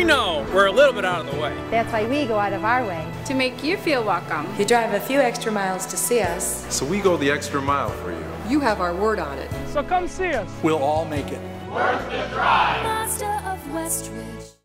We know we're a little bit out of the way. That's why we go out of our way. To make you feel welcome. You drive a few extra miles to see us. So we go the extra mile for you. You have our word on it. So come see us. We'll all make it. Worth the drive. Motors of Westridge.